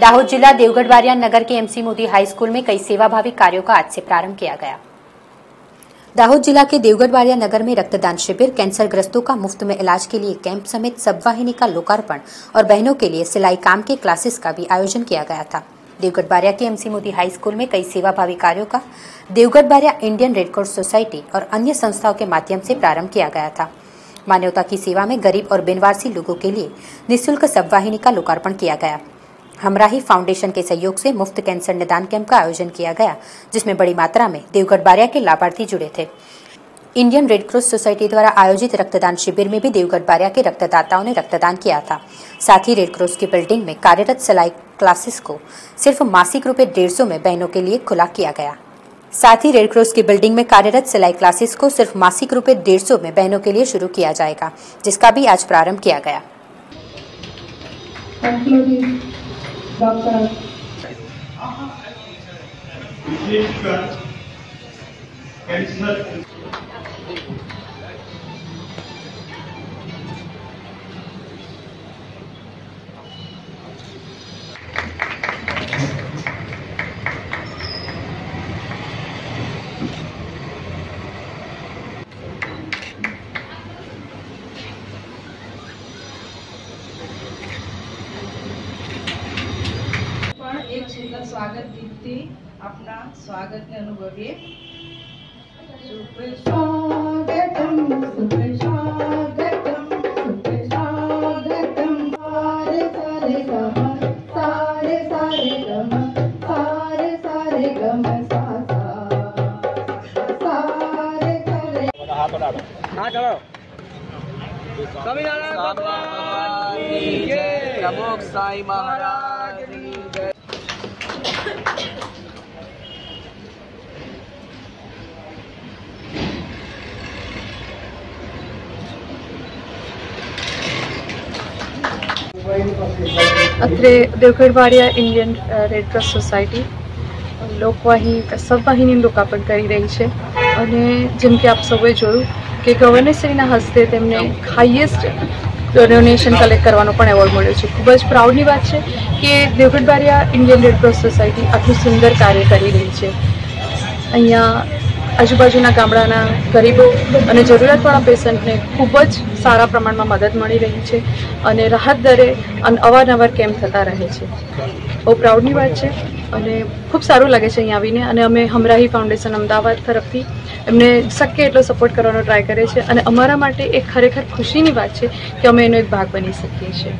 दाहोद जिला देवगढ़ बारिया नगर के MC Modi high school में कई सेवाभावी कार्यों का आज से प्रारंभ किया गया। दाहोद जिला के देवगढ़ बारिया नगर में रक्तदान शिविर कैंसर ग्रस्तों का मुफ़्त में इलाज के लिए कैंप समेत सबवाहिनी का लोकार्पण और बहनों के लिए सिलाई काम के क्लासेस का भी आयोजन किया गया था। देवगढ़ बारिया के एमसी मोदी हाई स्कूल में कई सेवाभावी कार्यों का Devgadh Baria Indian red cross society और अन्य संस्थाओं के माध्यम से प्रारंभ किया गया था। मानवता की सेवा में गरीब और बिनवासी लोगों के लिए निःशुल्क सबवाहिनी का लोकार्पण किया गया। हमराही फाउंडेशन के सहयोग से मुफ़्त कैंसर निदान कैंप का आयोजन किया गया, जिसमें बड़ी मात्रा में देवगढ़ बारिया के लाभार्थी जुड़े थे। इंडियन रेडक्रॉस सोसाइटी द्वारा आयोजित रक्तदान शिविर में भी देवगढ़ बारिया के रक्तदाताओं ने रक्तदान किया था। साथ ही रेडक्रॉस की बिल्डिंग में कार्यरत सिलाई क्लासेस को सिर्फ़ मासिक रुपए डेढ़ सौ में बहनों के लिए खुला किया गया। साथ ही रेडक्रॉस की बिल्डिंग में कार्यरत सिलाई क्लासेस को सिर्फ़ मासिक रुपए डेढ़ सौ में बहनों के लिए शुरू किया जाएगा, जिसका भी आज प्रारंभ किया गया। डॉक्टर। विशेष कैंसर શીતલ સ્વાગત ગીતથી આપના સ્વાગતને અનુભવીએ શુભ સ્વાગતમ શુભ સ્વાગતમ શુભ સ્વાગતમ સારે સારે ગમ સારે સારે ગમ સારે સારે ગમ સા સારે સારે હાથ અડાડો હાથ અડાડો સ્વામિનારાયણ ભગવાન પ્રમુખ સાંઈ મહારાજ અત્રે Devgadh Baria Indian red cross society લોકવાહી સબવાહિની લોકાર્પણ કરી રહી છે અને જેમ કે આપ સૌએ જોયું કે ગવર્નરશ્રીના હસ્તે તેમને હાઈએસ્ટ ડોનેશન કલેક્ટ કરવાનો પણ એવોર્ડ મળ્યો છે। ખૂબ જ પ્રાઉડની વાત છે કે Devgadh Baria Indian red cross society આટલું સુંદર કાર્ય કરી રહી છે। અહીંયા આજુબાજુના ગામડાના ગરીબો અને જરૂરિયાતવાળા પેશન્ટને ખૂબ જ સારા પ્રમાણમાં મદદ મળી રહી છે અને રાહત દરે અન- અવારનવાર કેમ્પ થતા રહે છે. બહુ પ્રાઉડની વાત છે અને ખૂબ સારું લાગે છે અહીંયા આવીને અને અમે હમરાહી ફાઉન્ડેશન અમદાવાદ તરફથી એમને શક્ય એટલો સપોર્ટ કરવાનો ટ્રાય કરે છે અને અમારા માટે એ ખરેખર ખુશીની વાત છે કે અમે એનો એક ભાગ બની શકીએ છીએ.